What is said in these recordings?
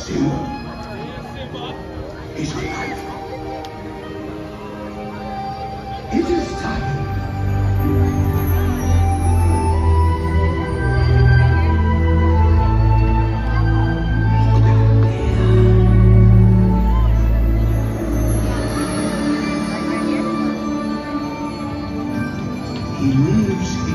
Simon. He's alive. It is time. He lives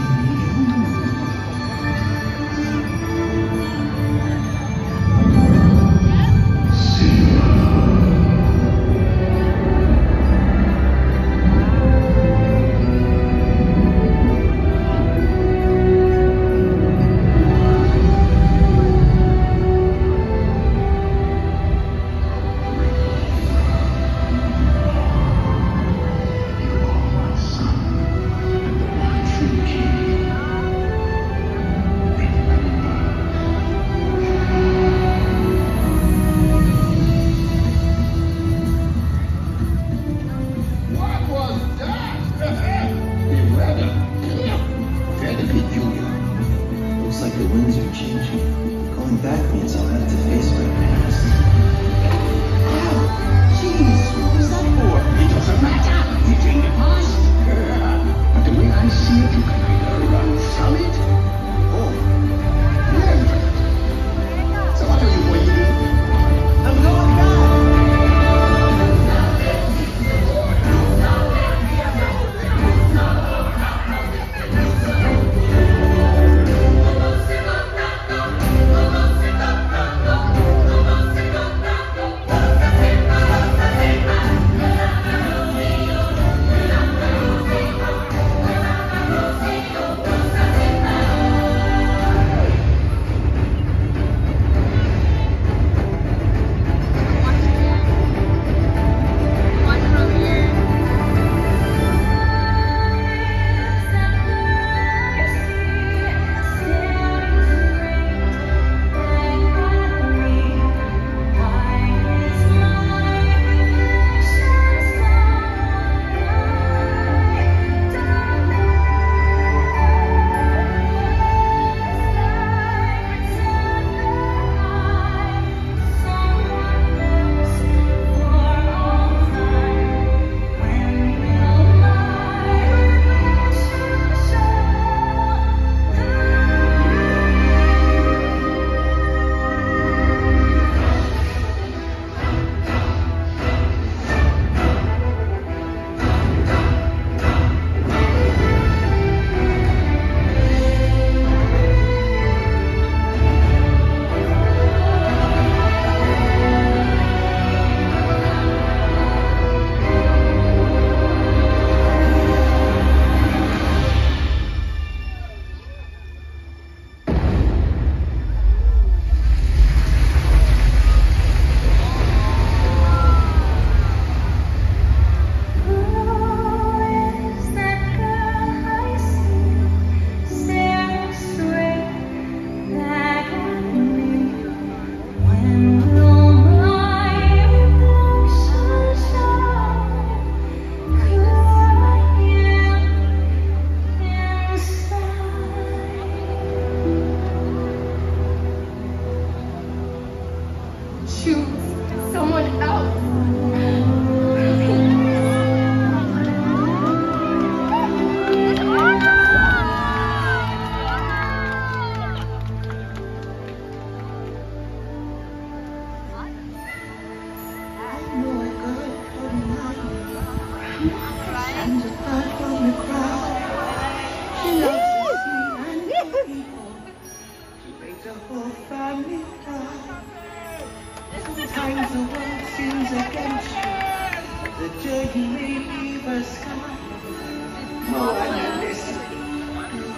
you made me the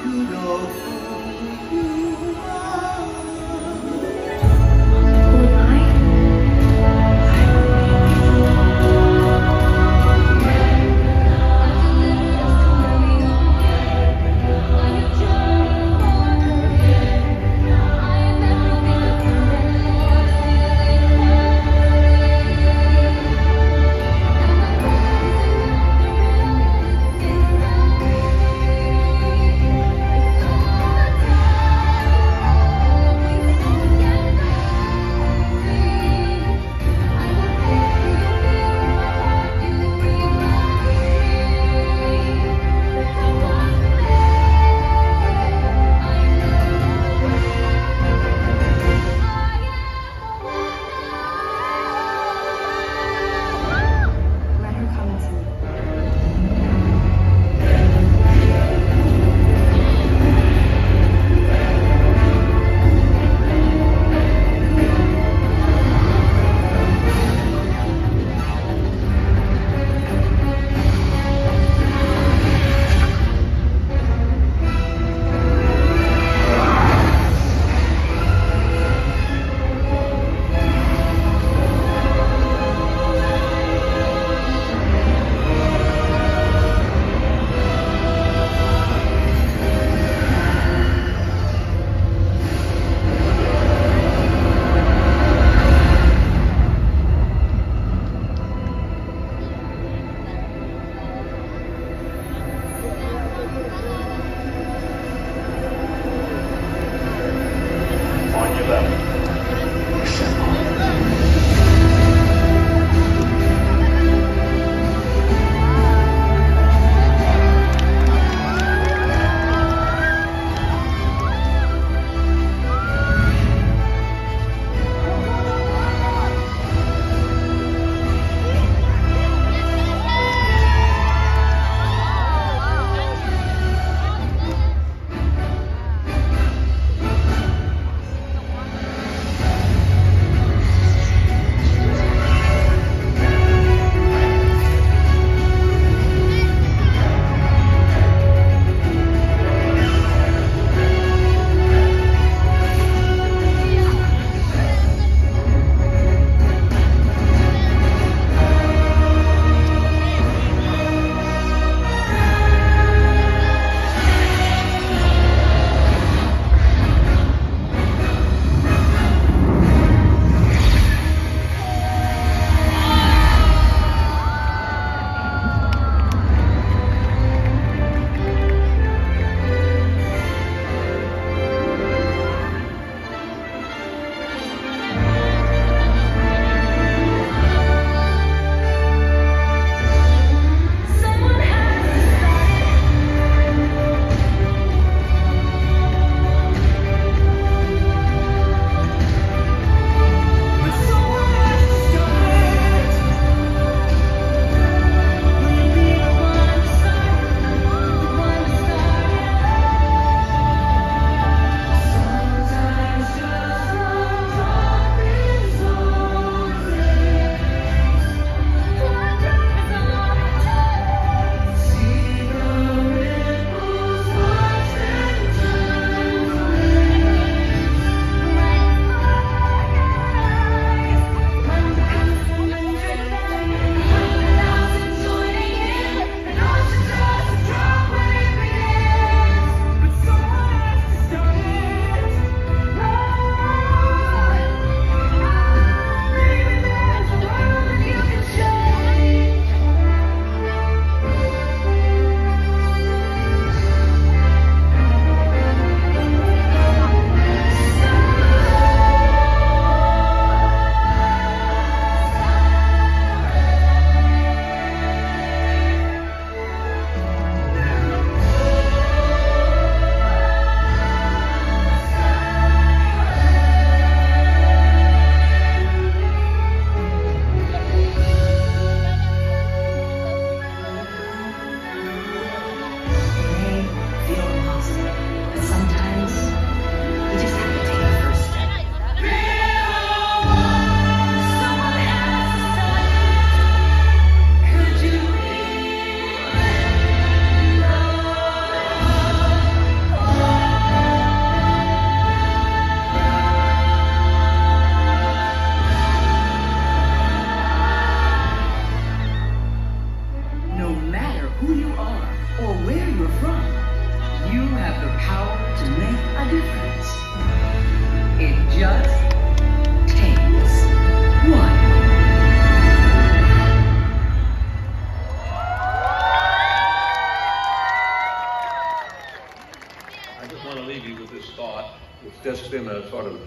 you know.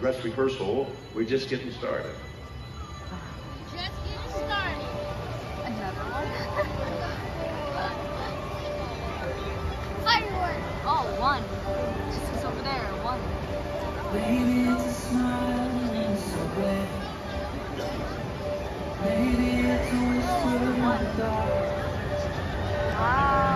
Dress rehearsal. We're just getting started. Just getting started. Another one? Fireworks. Oh, one. It's over there. One. Baby, it's a smile and it's so bad. Maybe it's a whisper in oh, the dark. Ah.